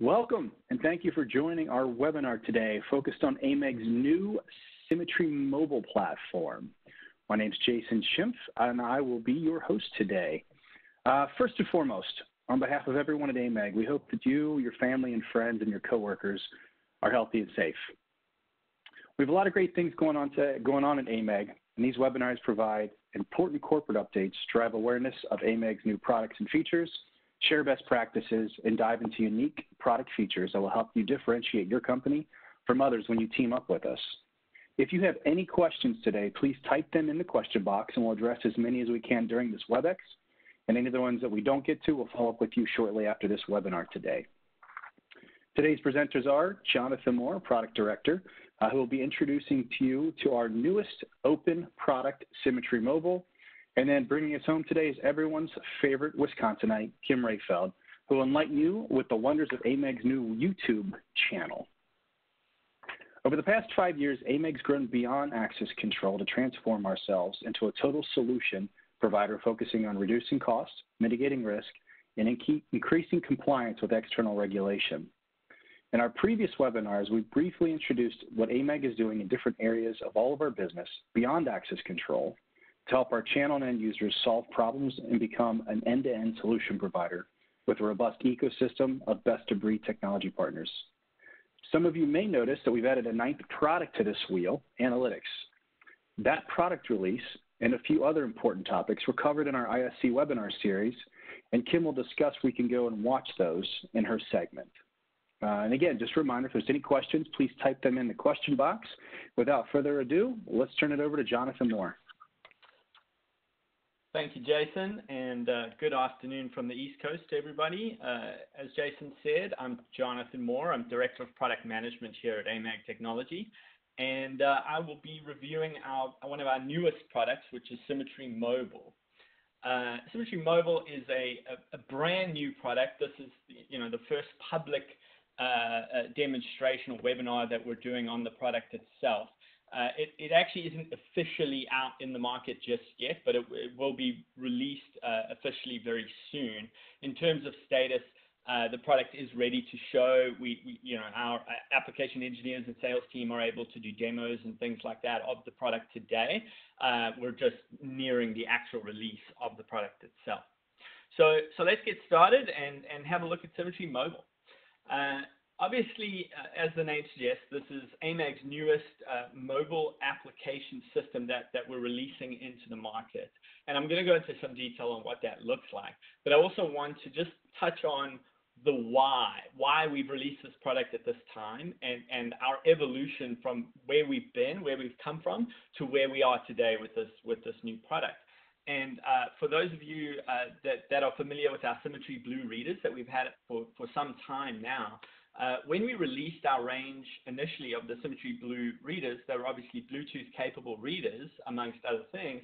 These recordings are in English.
Welcome, and thank you for joining our webinar today focused on AMAG's new Symmetry mobile platform. My name is Jason Schimpf, and I will be your host today. Uh, first and foremost, on behalf of everyone at AMAG, we hope that you, your family and friends, and your coworkers are healthy and safe. We have a lot of great things going on, to, going on at AMAG, and these webinars provide important corporate updates to drive awareness of AMAG's new products and features, share best practices, and dive into unique product features that will help you differentiate your company from others when you team up with us. If you have any questions today, please type them in the question box and we'll address as many as we can during this WebEx. And any of the ones that we don't get to, we'll follow up with you shortly after this webinar today. Today's presenters are Jonathan Moore, Product Director, uh, who will be introducing to you to our newest open product, Symmetry Mobile, and then bringing us home today is everyone's favorite Wisconsinite, Kim Rayfeld, who will enlighten you with the wonders of AMAG's new YouTube channel. Over the past five years, AMAG's grown beyond access control to transform ourselves into a total solution provider focusing on reducing costs, mitigating risk, and increasing compliance with external regulation. In our previous webinars, we briefly introduced what AMAG is doing in different areas of all of our business beyond access control to help our channel and end users solve problems and become an end-to-end solution provider with a robust ecosystem of best-of-breed technology partners. Some of you may notice that we've added a ninth product to this wheel, analytics. That product release and a few other important topics were covered in our ISC webinar series, and Kim will discuss we can go and watch those in her segment. Uh, and again, just a reminder, if there's any questions, please type them in the question box. Without further ado, let's turn it over to Jonathan Moore. Thank you, Jason, and uh, good afternoon from the East Coast everybody. Uh, as Jason said, I'm Jonathan Moore. I'm Director of Product Management here at AMAG Technology, and uh, I will be reviewing our one of our newest products, which is Symmetry Mobile. Uh, Symmetry Mobile is a, a, a, brand new product. This is, you know, the first public uh, uh, demonstration or webinar that we're doing on the product itself. Uh, it, it, actually isn't officially out in the market just yet, but it, it will be released uh, officially very soon. In terms of status, uh, the product is ready to show. We, we, you know, our uh, application engineers and sales team are able to do demos and things like that of the product today. Uh, we're just nearing the actual release of the product itself. So, so let's get started and, and have a look at Symmetry Mobile. Obviously, uh, as the name suggests, this is AMAG's newest uh, mobile application system that, that we're releasing into the market. And I'm going to go into some detail on what that looks like. But I also want to just touch on the why, why we've released this product at this time and, and our evolution from where we've been, where we've come from, to where we are today with this, with this new product. And uh, for those of you uh, that, that are familiar with our Symmetry Blue readers that we've had for, for some time now, uh, when we released our range initially of the Symmetry Blue readers, they were obviously Bluetooth capable readers, amongst other things.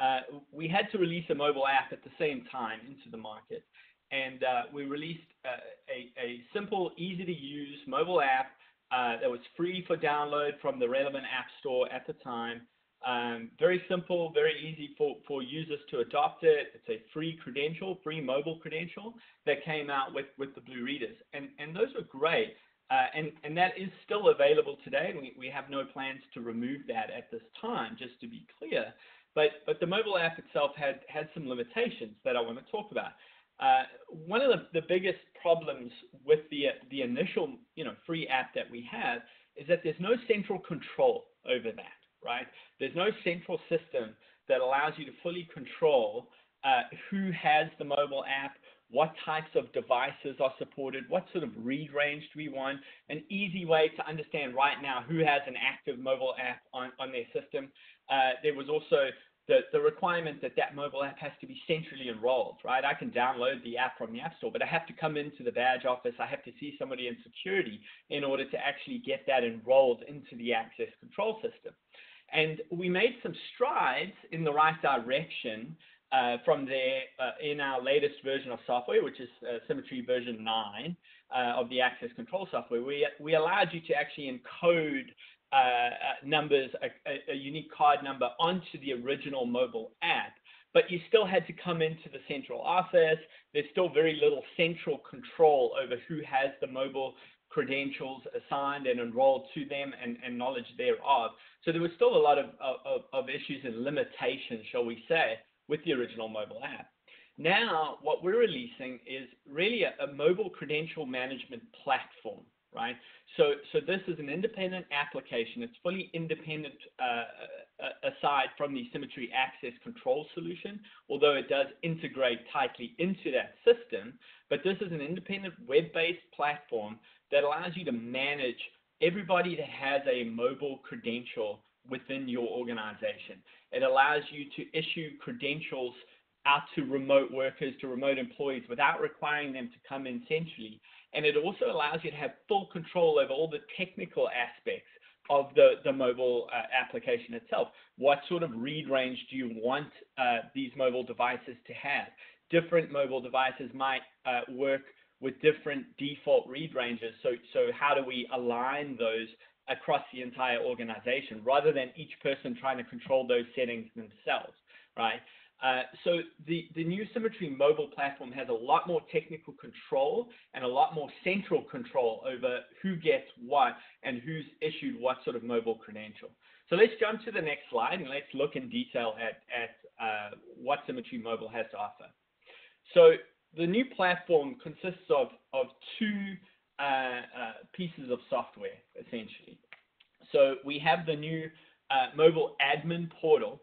Uh, we had to release a mobile app at the same time into the market. And uh, we released uh, a, a, simple, easy to use mobile app uh, that was free for download from the relevant app store at the time um, very simple, very easy for, for users to adopt it. It's a free credential, free mobile credential that came out with, with the Blue Readers. And, and those were great. Uh, and, and that is still available today. We, we have no plans to remove that at this time, just to be clear. But, but the mobile app itself had, had some limitations that I want to talk about. Uh, one of the, the biggest problems with the, the initial you know, free app that we have is that there's no central control over that right? There's no central system that allows you to fully control uh, who has the mobile app, what types of devices are supported, what sort of read range do we want, an easy way to understand right now who has an active mobile app on, on their system. Uh, there was also the, the requirement that that mobile app has to be centrally enrolled, right? I can download the app from the App Store, but I have to come into the badge office. I have to see somebody in security in order to actually get that enrolled into the access control system. And we made some strides in the right direction uh, from there uh, in our latest version of software, which is uh, Symmetry version 9 uh, of the access control software. We, we allowed you to actually encode uh, uh, numbers, a, a, unique card number onto the original mobile app. but you still had to come into the central office. There's still very little central control over who has the mobile credentials assigned and enrolled to them and, and knowledge thereof. So there was still a lot of, of, of issues and limitations, shall we say, with the original mobile app. Now, what we're releasing is really a, a mobile credential management platform right? So, so this is an independent application. It's fully independent uh, uh, aside from the Symmetry Access Control solution, although it does integrate tightly into that system. But this is an independent web-based platform that allows you to manage everybody that has a mobile credential within your organization. It allows you to issue credentials out to remote workers, to remote employees without requiring them to come in centrally. And it also allows you to have full control over all the technical aspects of the, the mobile uh, application itself. What sort of read range do you want uh, these mobile devices to have? Different mobile devices might uh, work with different default read ranges. So, so how do we align those across the entire organization rather than each person trying to control those settings themselves, right? Uh, so the, the new Symmetry mobile platform has a lot more technical control and a lot more central control over who gets what and who's issued what sort of mobile credential. So let's jump to the next slide and let's look in detail at, at uh, what Symmetry Mobile has to offer. So the new platform consists of, of two uh, uh pieces of software, essentially. So we have the new uh, mobile admin portal,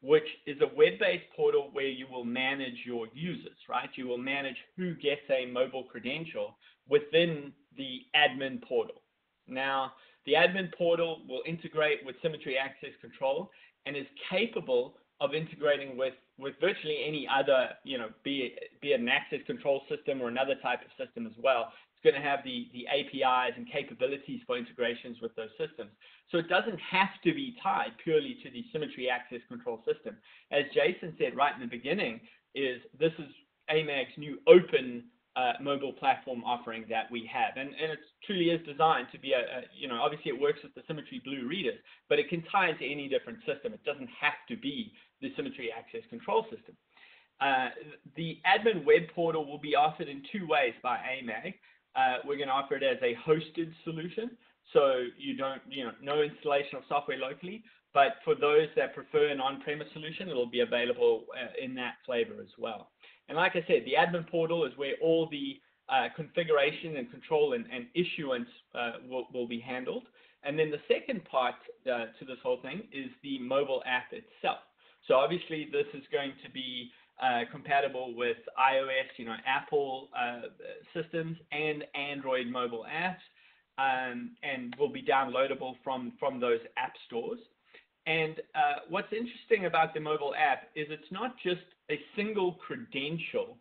which is a web-based portal where you will manage your users, right? You will manage who gets a mobile credential within the admin portal. Now, the admin portal will integrate with Symmetry Access Control and is capable of integrating with, with virtually any other, you know, be it, be it an access control system or another type of system as well. It's going to have the, the APIs and capabilities for integrations with those systems. So it doesn't have to be tied purely to the Symmetry Access Control system. As Jason said right in the beginning, is this is AMAG's new open uh, mobile platform offering that we have. And, and it truly is designed to be a, a, you know, obviously it works with the Symmetry Blue readers, but it can tie into any different system. It doesn't have to be the Symmetry Access Control system. Uh, the admin web portal will be offered in two ways by AMAG uh, we're going to offer it as a hosted solution. So you don't, you know, no installation of software locally. But for those that prefer an on-premise solution, it'll be available uh, in that flavor as well. And like I said, the admin portal is where all the uh, configuration and control and, and issuance uh, will, will, be handled. And then the second part uh, to this whole thing is the mobile app itself. So obviously this is going to be uh, compatible with iOS, you know, Apple uh, systems and Android mobile apps, um, and will be downloadable from from those app stores. And uh, what's interesting about the mobile app is it's not just a single credential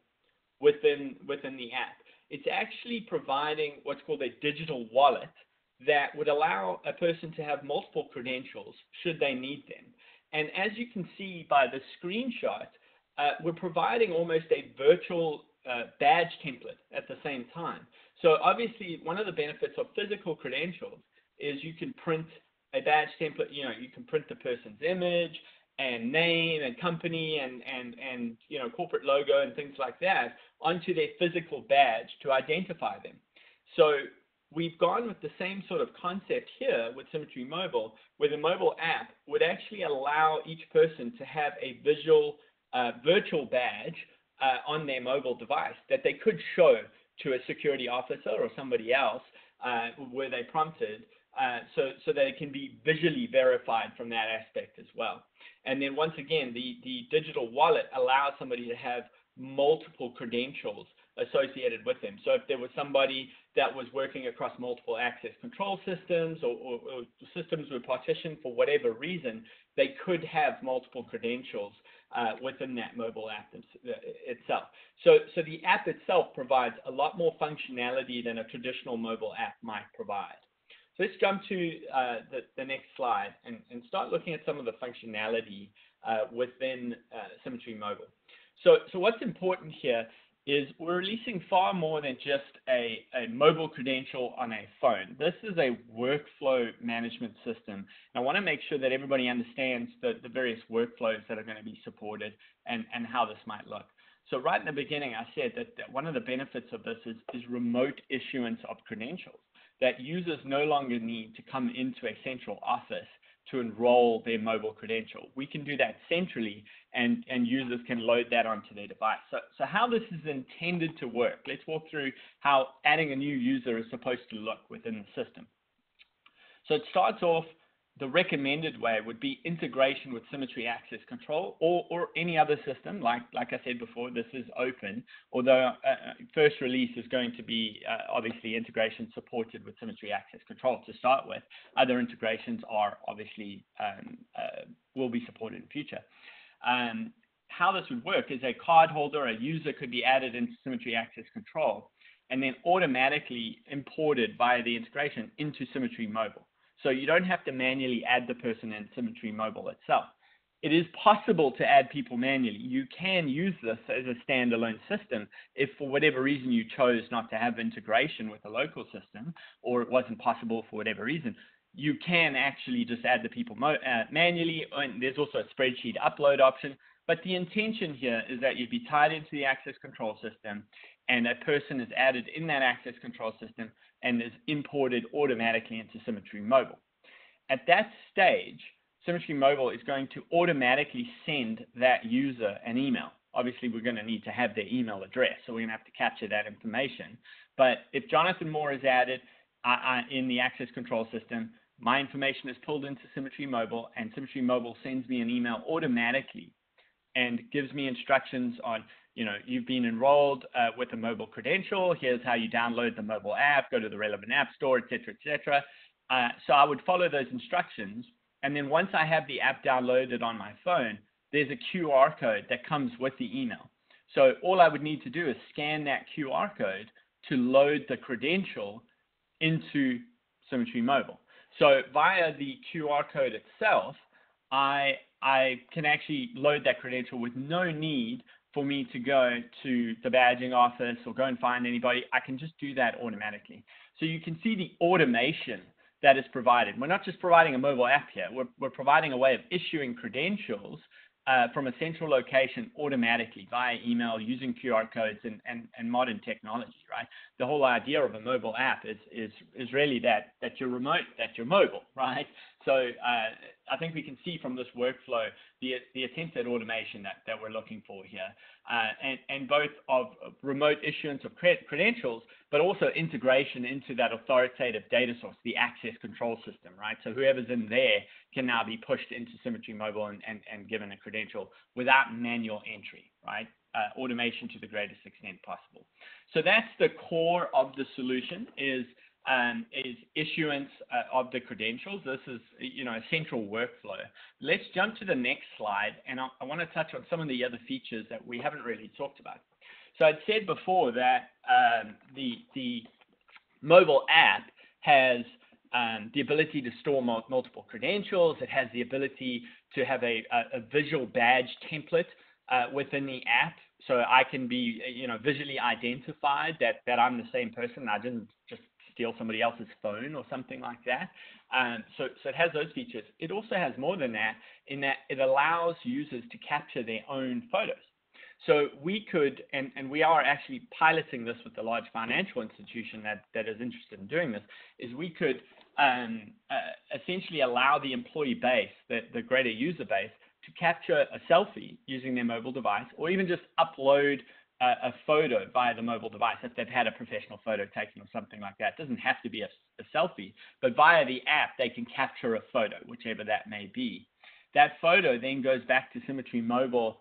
within within the app. It's actually providing what's called a digital wallet that would allow a person to have multiple credentials should they need them. And as you can see by the screenshot, uh, we're providing almost a virtual uh, badge template at the same time. So obviously, one of the benefits of physical credentials is you can print a badge template. You know, you can print the person's image and name and company and and and you know corporate logo and things like that onto their physical badge to identify them. So we've gone with the same sort of concept here with Symmetry Mobile, where the mobile app would actually allow each person to have a visual virtual badge uh, on their mobile device that they could show to a security officer or somebody else uh, where they prompted uh, so, so that it can be visually verified from that aspect as well. And then once again, the, the digital wallet allows somebody to have multiple credentials associated with them. So if there was somebody that was working across multiple access control systems or, or, or systems were partitioned for whatever reason, they could have multiple credentials uh, within that mobile app uh, itself. So, so the app itself provides a lot more functionality than a traditional mobile app might provide. So let's jump to uh, the, the, next slide and, and, start looking at some of the functionality uh, within uh, Symmetry Mobile. So, so what's important here is we're releasing far more than just a, a mobile credential on a phone. This is a workflow management system. I want to make sure that everybody understands the, the various workflows that are going to be supported and, and how this might look. So right in the beginning, I said that, that one of the benefits of this is, is remote issuance of credentials, that users no longer need to come into a central office to enroll their mobile credential. We can do that centrally and, and users can load that onto their device. So, so how this is intended to work, let's walk through how adding a new user is supposed to look within the system. So it starts off the recommended way would be integration with Symmetry Access Control or, or any other system. Like, like I said before, this is open, although uh, uh, first release is going to be uh, obviously integration supported with Symmetry Access Control to start with. Other integrations are obviously um, uh, will be supported in future. Um, how this would work is a card holder, a user could be added into Symmetry Access Control and then automatically imported via the integration into Symmetry Mobile. So you don't have to manually add the person in Symmetry Mobile itself. It is possible to add people manually. You can use this as a standalone system if for whatever reason you chose not to have integration with a local system or it wasn't possible for whatever reason. You can actually just add the people uh, manually and there's also a spreadsheet upload option. But the intention here is that you'd be tied into the access control system and a person is added in that access control system and is imported automatically into Symmetry Mobile. At that stage, Symmetry Mobile is going to automatically send that user an email. Obviously, we're going to need to have their email address, so we're going to have to capture that information. But if Jonathan Moore is added uh, in the access control system, my information is pulled into Symmetry Mobile, and Symmetry Mobile sends me an email automatically and gives me instructions on you know, you've been enrolled uh, with a mobile credential. Here's how you download the mobile app, go to the relevant app store, et cetera, et cetera. Uh, so I would follow those instructions. And then once I have the app downloaded on my phone, there's a QR code that comes with the email. So all I would need to do is scan that QR code to load the credential into Symmetry Mobile. So via the QR code itself, I, I can actually load that credential with no need for me to go to the badging office or go and find anybody, I can just do that automatically. So you can see the automation that is provided. We're not just providing a mobile app here, we're, we're providing a way of issuing credentials uh, from a central location automatically via email using QR codes and, and, and modern technology, right? The whole idea of a mobile app is, is, is really that, that you're remote, that you're mobile, right? So uh, I think we can see from this workflow the, the attempt at automation that, that we're looking for here, uh, and, and both of remote issuance of credentials, but also integration into that authoritative data source, the access control system, right? So whoever's in there can now be pushed into Symmetry Mobile and, and, and given a credential without manual entry, right? Uh, automation to the greatest extent possible. So that's the core of the solution is um, is issuance uh, of the credentials. This is, you know, a central workflow. Let's jump to the next slide, and I, I want to touch on some of the other features that we haven't really talked about. So I'd said before that um, the, the mobile app has um, the ability to store multiple credentials. It has the ability to have a, a, a visual badge template uh, within the app. So I can be, you know, visually identified that, that I'm the same person. I didn't just steal somebody else's phone or something like that. Um, so, so it has those features. It also has more than that in that it allows users to capture their own photos. So we could, and, and we are actually piloting this with a large financial institution that, that is interested in doing this, is we could um, uh, essentially allow the employee base, the, the greater user base, to capture a selfie using their mobile device or even just upload a, a, photo via the mobile device if they've had a professional photo taken or something like that. It doesn't have to be a, a selfie, but via the app, they can capture a photo, whichever that may be. That photo then goes back to Symmetry Mobile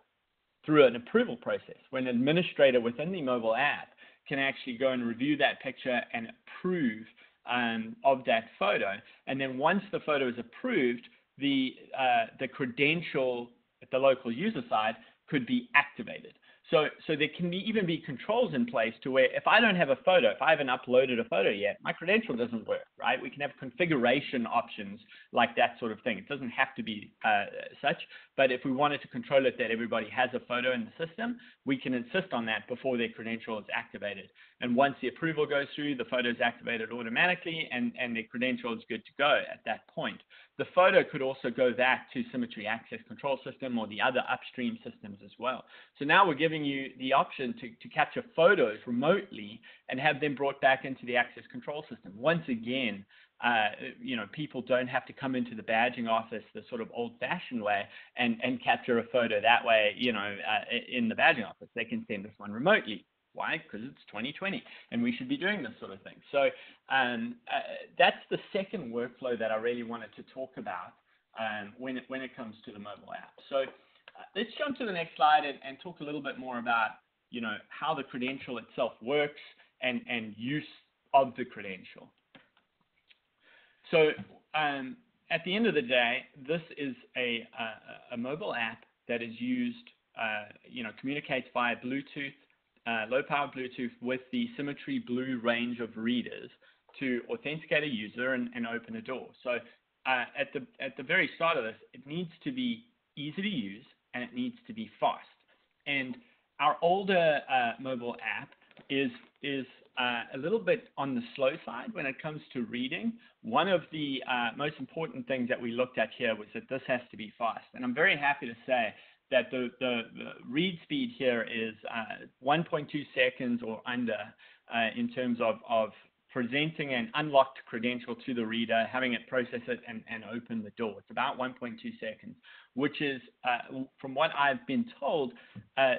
through an approval process where an administrator within the mobile app can actually go and review that picture and approve um, of that photo. And then once the photo is approved, the, uh, the credential at the local user side could be activated. So, so there can be, even be controls in place to where if I don't have a photo, if I haven't uploaded a photo yet, my credential doesn't work, right? We can have configuration options like that sort of thing. It doesn't have to be uh, such, but if we wanted to control it that everybody has a photo in the system, we can insist on that before their credential is activated. And once the approval goes through, the photo is activated automatically and, and their credential is good to go at that point. The photo could also go back to Symmetry Access Control System or the other upstream systems as well. So now we're giving you the option to, to capture photos remotely and have them brought back into the access control system. Once again, uh, you know, people don't have to come into the badging office the sort of old-fashioned way and, and capture a photo that way, you know, uh, in the badging office. They can send this one remotely. Why? Because it's 2020 and we should be doing this sort of thing. So um, uh, that's the second workflow that I really wanted to talk about um, when, it, when it comes to the mobile app. So uh, let's jump to the next slide and, and, talk a little bit more about you know, how the credential itself works and, and use of the credential. So um, at the end of the day, this is a, a, a mobile app that is used, uh, you know, communicates via Bluetooth uh, low power Bluetooth with the Symmetry Blue range of readers to authenticate a user and, and open a door. So uh, at, the, at the very start of this, it needs to be easy to use and it needs to be fast. And our older uh, mobile app is, is uh, a little bit on the slow side when it comes to reading. One of the uh, most important things that we looked at here was that this has to be fast. And I'm very happy to say that the, the, the read speed here is uh, 1.2 seconds or under uh, in terms of, of presenting an unlocked credential to the reader, having it process it and, and open the door. It's about 1.2 seconds, which is, uh, from what I've been told, uh,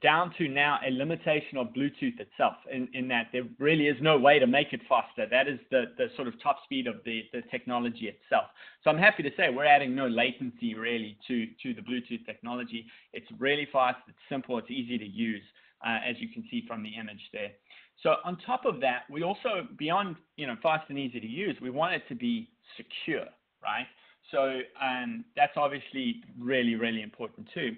down to now a limitation of Bluetooth itself, in, in that there really is no way to make it faster. That is the, the sort of top speed of the, the technology itself. So I'm happy to say we're adding no latency really to, to the Bluetooth technology. It's really fast, it's simple, it's easy to use, uh, as you can see from the image there. So on top of that, we also, beyond you know fast and easy to use, we want it to be secure, right? So um, that's obviously really, really important too.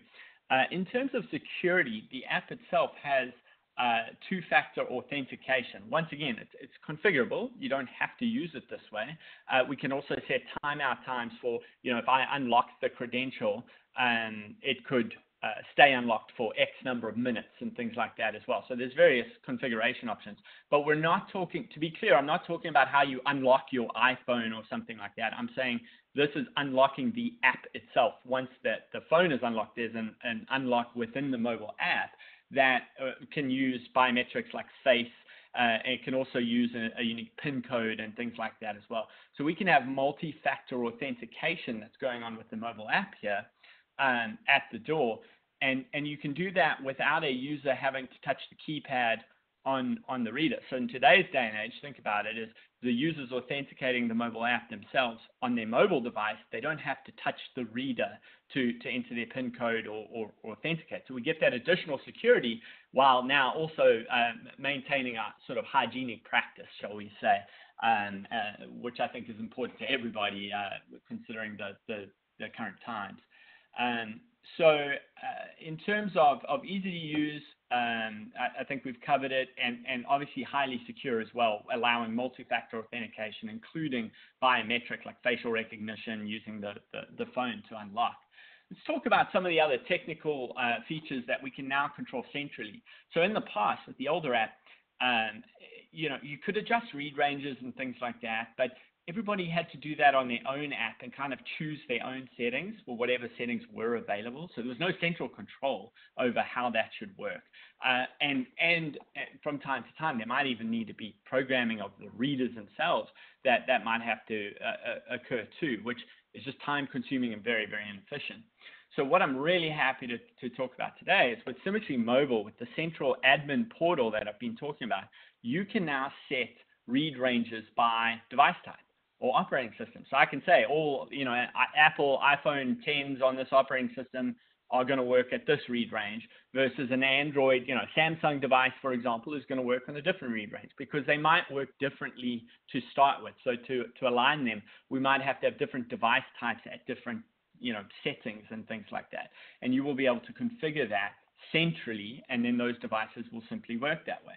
Uh, in terms of security, the app itself has uh, two-factor authentication. Once again, it's, it's, configurable. You don't have to use it this way. Uh, we can also set timeout times for, you know, if I unlock the credential, um, it could uh, stay unlocked for X number of minutes and things like that as well. So there's various configuration options. But we're not talking, to be clear, I'm not talking about how you unlock your iPhone or something like that. I'm saying this is unlocking the app itself. Once the, the phone is unlocked, there's an, an unlock within the mobile app that uh, can use biometrics like face uh, and it can also use a, a, unique PIN code and things like that as well. So we can have multi-factor authentication that's going on with the mobile app here um, at the door. And, and you can do that without a user having to touch the keypad on, on the reader. So in today's day and age, think about it, is the users authenticating the mobile app themselves on their mobile device. They don't have to touch the reader to, to enter their PIN code or, or, or authenticate. So we get that additional security while now also um, maintaining a sort of hygienic practice, shall we say, um, uh, which I think is important to everybody uh, considering the, the, the current times. Um, so uh, in terms of, of easy to use, um, I, I, think we've covered it, and, and obviously highly secure as well, allowing multi-factor authentication, including biometric like facial recognition using the, the, the phone to unlock. Let's talk about some of the other technical uh, features that we can now control centrally. So in the past, with the older app, um, you know, you could adjust read ranges and things like that, but everybody had to do that on their own app and kind of choose their own settings for whatever settings were available. So there was no central control over how that should work. Uh, and, and from time to time, there might even need to be programming of the readers themselves that, that might have to uh, uh occur too, which is just time consuming and very, very inefficient. So what I'm really happy to, to talk about today is with Symmetry Mobile, with the central admin portal that I've been talking about, you can now set read ranges by device type or operating system. So I can say all, you know, Apple iPhone 10s on this operating system are going to work at this read range versus an Android, you know, Samsung device, for example, is going to work on a different read range because they might work differently to start with. So to, to align them, we might have to have different device types at different, you know, settings and things like that. And you will be able to configure that centrally, and then those devices will simply work that way.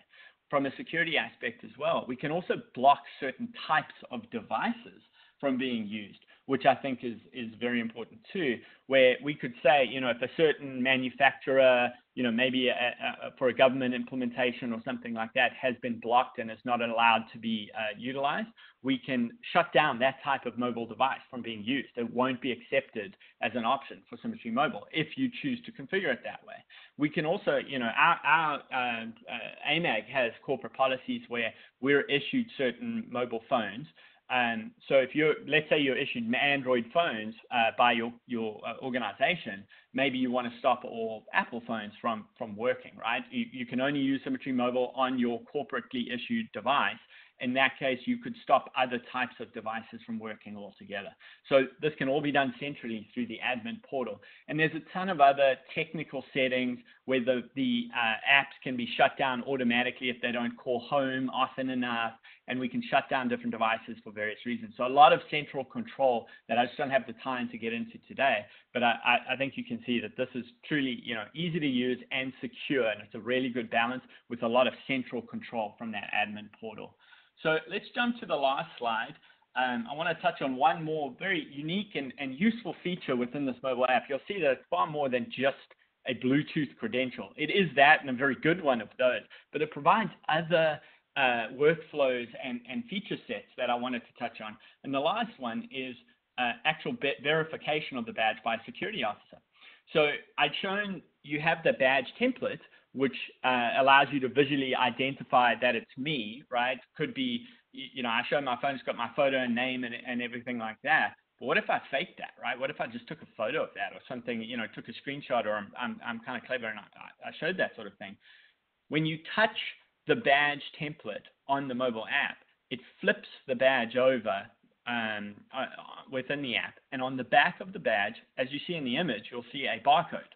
From a security aspect as well, we can also block certain types of devices from being used which I think is is very important too, where we could say, you know, if a certain manufacturer, you know, maybe a, a, for a government implementation or something like that has been blocked and is not allowed to be uh, utilized, we can shut down that type of mobile device from being used. It won't be accepted as an option for Symmetry Mobile if you choose to configure it that way. We can also, you know, our, our uh, uh, AMAG has corporate policies where we're issued certain mobile phones um, so if you're, let's say you're issued Android phones uh, by your your uh, organization, maybe you want to stop all Apple phones from from working, right? You, you can only use Symmetry Mobile on your corporately issued device, in that case, you could stop other types of devices from working altogether. So this can all be done centrally through the admin portal. And there's a ton of other technical settings where the, the uh, apps can be shut down automatically if they don't call home often enough, and we can shut down different devices for various reasons. So a lot of central control that I just don't have the time to get into today, but I, I, think you can see that this is truly you know, easy to use and secure, and it's a really good balance with a lot of central control from that admin portal. So let's jump to the last slide. Um, I want to touch on one more very unique and, and useful feature within this mobile app. You'll see that it's far more than just a Bluetooth credential. It is that and a very good one of those, but it provides other uh, workflows and, and feature sets that I wanted to touch on. And the last one is uh, actual verification of the badge by a security officer. So I'd shown you have the badge template, which uh, allows you to visually identify that it's me, right? Could be, you know, I show my phone, it's got my photo and name and, and everything like that. But what if I faked that, right? What if I just took a photo of that or something, you know, took a screenshot or I'm, I'm, I'm kind of clever and I, I showed that sort of thing. When you touch the badge template on the mobile app, it flips the badge over um, uh, within the app. And on the back of the badge, as you see in the image, you'll see a barcode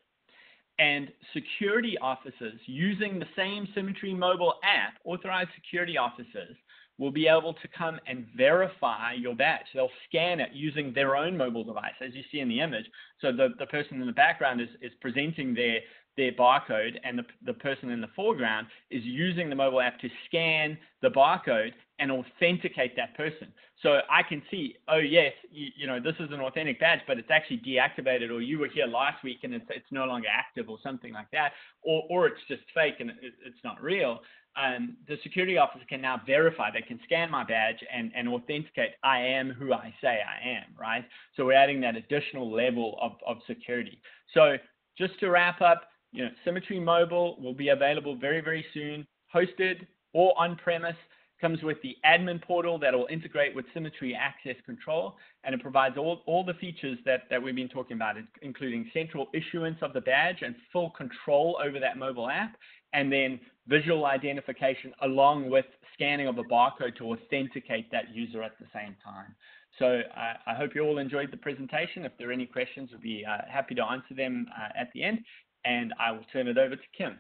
and security officers using the same Symmetry mobile app, authorized security officers, will be able to come and verify your badge. They'll scan it using their own mobile device, as you see in the image. So the, the person in the background is, is presenting their, their barcode, and the, the person in the foreground is using the mobile app to scan the barcode and authenticate that person. So I can see, oh yes, you, you, know, this is an authentic badge, but it's actually deactivated, or you were here last week and it's, it's no longer active, or something like that, or, or it's just fake and it, it's not real. Um, the security officer can now verify, they can scan my badge and, and authenticate I am who I say I am, right? So we're adding that additional level of, of security. So just to wrap up, you know, Symmetry Mobile will be available very, very soon, hosted or on-premise comes with the admin portal that will integrate with Symmetry Access Control, and it provides all, all the features that, that we've been talking about, including central issuance of the badge and full control over that mobile app, and then visual identification along with scanning of a barcode to authenticate that user at the same time. So uh, I hope you all enjoyed the presentation. If there are any questions, we'll be uh, happy to answer them uh, at the end, and I will turn it over to Kim.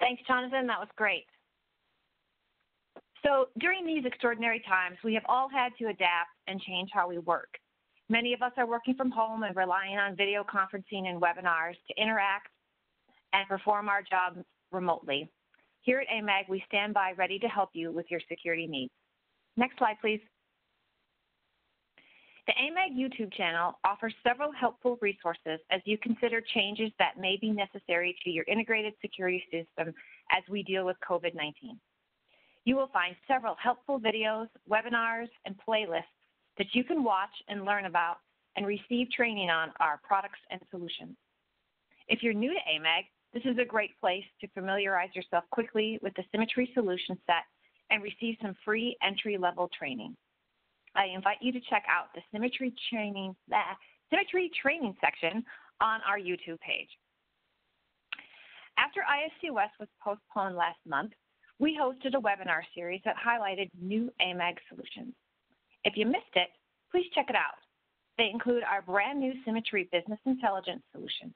Thanks, Jonathan. That was great. So during these extraordinary times, we have all had to adapt and change how we work. Many of us are working from home and relying on video conferencing and webinars to interact and perform our jobs remotely. Here at AMAG, we stand by ready to help you with your security needs. Next slide, please. The AMAG YouTube channel offers several helpful resources as you consider changes that may be necessary to your integrated security system as we deal with COVID-19. You will find several helpful videos, webinars, and playlists that you can watch and learn about and receive training on our products and solutions. If you're new to AMAG, this is a great place to familiarize yourself quickly with the Symmetry solution set and receive some free entry-level training. I invite you to check out the Symmetry Training, Symmetry Training section on our YouTube page. After ISC West was postponed last month, we hosted a webinar series that highlighted new AMAG solutions. If you missed it, please check it out. They include our brand new Symmetry Business Intelligence solution.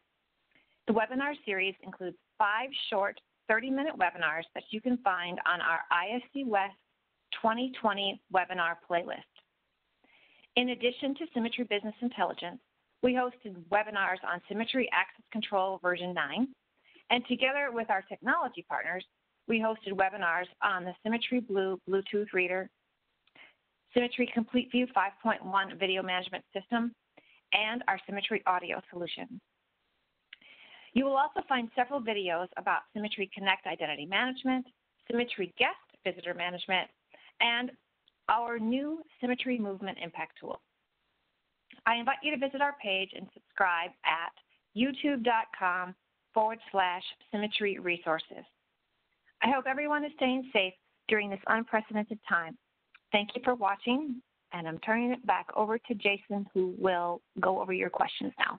The webinar series includes five short 30 minute webinars that you can find on our ISC West 2020 webinar playlist. In addition to Symmetry Business Intelligence, we hosted webinars on Symmetry Access Control version 9. And together with our technology partners, we hosted webinars on the Symmetry Blue Bluetooth reader, Symmetry Complete View 5.1 video management system, and our Symmetry audio solution. You will also find several videos about Symmetry Connect identity management, Symmetry guest visitor management, and our new Symmetry movement impact tool. I invite you to visit our page and subscribe at youtube.com forward slash symmetry resources. I hope everyone is staying safe during this unprecedented time. Thank you for watching, and I'm turning it back over to Jason, who will go over your questions now.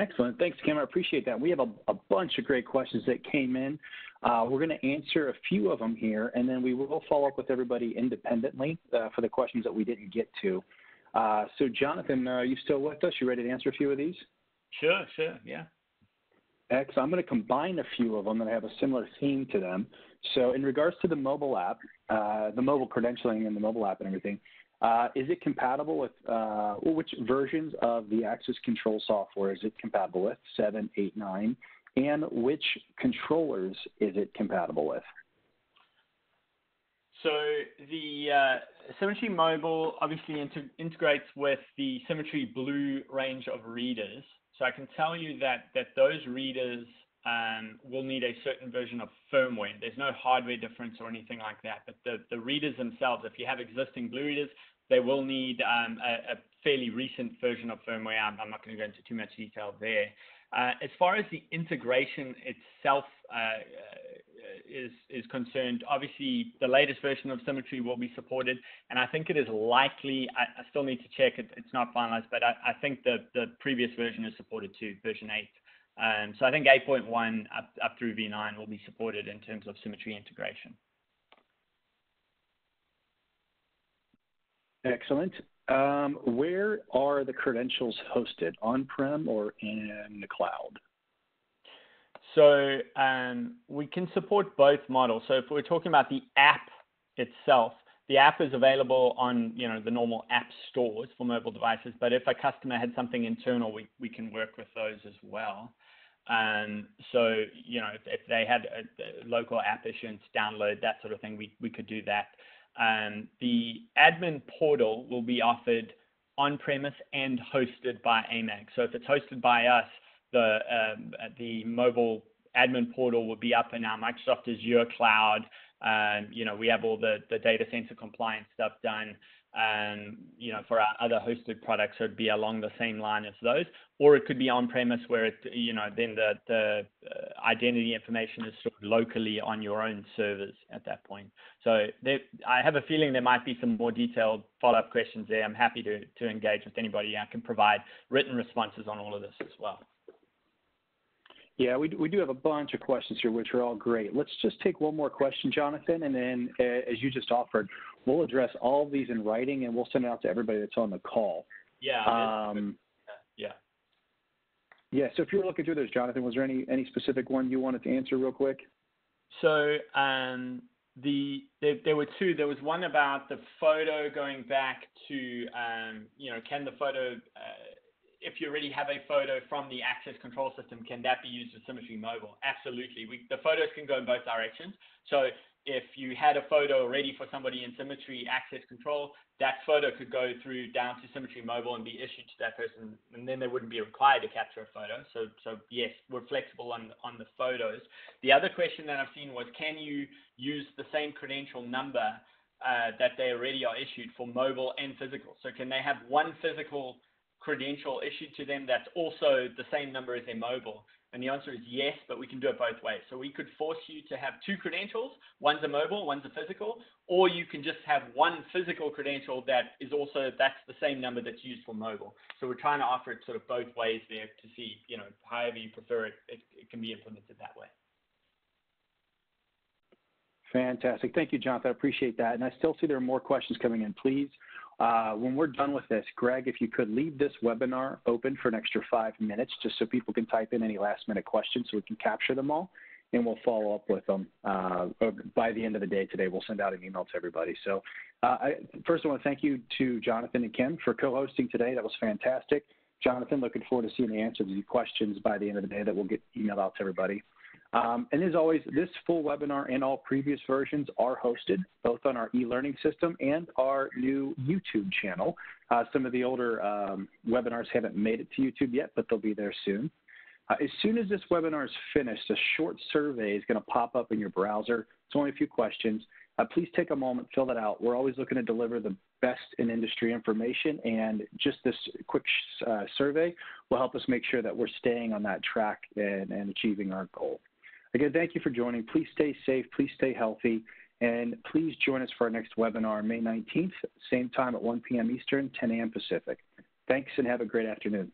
Excellent. Thanks, Kim. I appreciate that. We have a, a bunch of great questions that came in. Uh, we're going to answer a few of them here, and then we will follow up with everybody independently uh, for the questions that we didn't get to. Uh, so, Jonathan, are you still with us? You ready to answer a few of these? Sure, sure, yeah. Excellent. I'm going to combine a few of them that have a similar theme to them. So, in regards to the mobile app, uh, the mobile credentialing and the mobile app and everything, uh, is it compatible with uh, which versions of the access control software is it compatible with? 7, 8, 9? And which controllers is it compatible with? So the uh, Symmetry Mobile obviously inter integrates with the Symmetry Blue range of readers. So I can tell you that, that those readers um, will need a certain version of firmware. There's no hardware difference or anything like that, but the, the readers themselves, if you have existing Blue readers, they will need um, a, a, fairly recent version of firmware. I'm, I'm not going to go into too much detail there. Uh, as far as the integration itself uh, is is concerned, obviously the latest version of Symmetry will be supported, and I think it is likely. I, I still need to check it; it's not finalized, but I, I, think the the previous version is supported too, version eight. Um, so I think 8.1 up up through V9 will be supported in terms of Symmetry integration. Excellent. Um, where are the credentials hosted, on-prem or in the cloud? So um, we can support both models. So if we're talking about the app itself, the app is available on you know the normal app stores for mobile devices. But if a customer had something internal, we, we can work with those as well. Um, so you know if, if they had a, a local app issuance download that sort of thing, we we could do that. Um, the admin portal will be offered on-premise and hosted by AMAG. So if it's hosted by us, the um, the mobile admin portal will be up in our Microsoft Azure cloud. Um, you know, we have all the, the data center compliance stuff done um, you know, for our other hosted products, it'd be along the same line as those, or it could be on-premise where it, you know, then the, the uh, identity information is stored locally on your own servers at that point. So there, I have a feeling there might be some more detailed follow-up questions there. I'm happy to, to engage with anybody. I can provide written responses on all of this as well. Yeah, we, we do have a bunch of questions here, which are all great. Let's just take one more question, Jonathan, and then, uh, as you just offered, we'll address all of these in writing and we'll send it out to everybody that's on the call. Yeah. Um, yeah. Yeah. So if you're looking through those, Jonathan, was there any any specific one you wanted to answer real quick? So um, the there, there, were two. There was one about the photo going back to um, you know can the photo uh, if you already have a photo from the access control system, can that be used with Symmetry Mobile? Absolutely. We, the photos can go in both directions. So if you had a photo already for somebody in Symmetry Access Control, that photo could go through down to Symmetry Mobile and be issued to that person, and then they wouldn't be required to capture a photo. So, so yes, we're flexible on on the photos. The other question that I've seen was, can you use the same credential number uh, that they already are issued for mobile and physical? So, can they have one physical credential issued to them that's also the same number as their mobile? And the answer is yes, but we can do it both ways. So we could force you to have two credentials, one's a mobile, one's a physical, or you can just have one physical credential that is also, that's the same number that's used for mobile. So we're trying to offer it sort of both ways there to see, you know, however you prefer it, it, it can be implemented that way. Fantastic. Thank you, Jonathan. I appreciate that. And I still see there are more questions coming in. Please when we're done with this, Greg, if you could leave this webinar open for an extra five minutes just so people can type in any last minute questions so we can capture them all and we'll follow up with them uh, by the end of the day today. We'll send out an email to everybody. So, uh, I, first, I want to thank you to Jonathan and Kim for co hosting today. That was fantastic. Jonathan, looking forward to seeing the answers to the questions by the end of the day that we'll get emailed out to everybody. Um, and as always, this full webinar and all previous versions are hosted both on our e-learning system and our new YouTube channel. Uh, some of the older um, webinars haven't made it to YouTube yet, but they'll be there soon. Uh, as soon as this webinar is finished, a short survey is going to pop up in your browser. It's only a few questions. Uh, please take a moment, fill that out. We're always looking to deliver the best in industry information, and just this quick uh, survey will help us make sure that we're staying on that track and, and achieving our goal. Again, thank you for joining. Please stay safe, please stay healthy, and please join us for our next webinar May 19th, same time at 1 p.m. Eastern, 10 a.m. Pacific. Thanks and have a great afternoon.